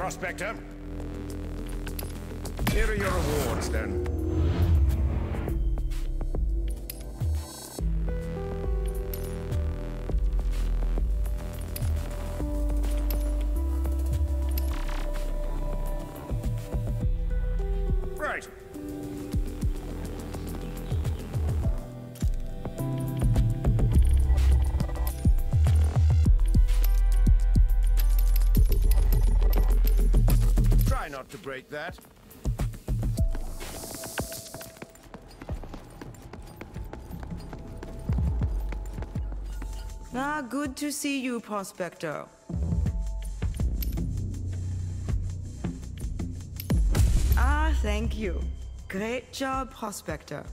Prospector. Here are your rewards, then. Good to see you, Prospector. Ah, thank you. Great job, Prospector.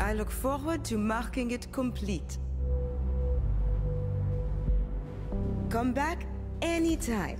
I look forward to marking it complete. Come back anytime.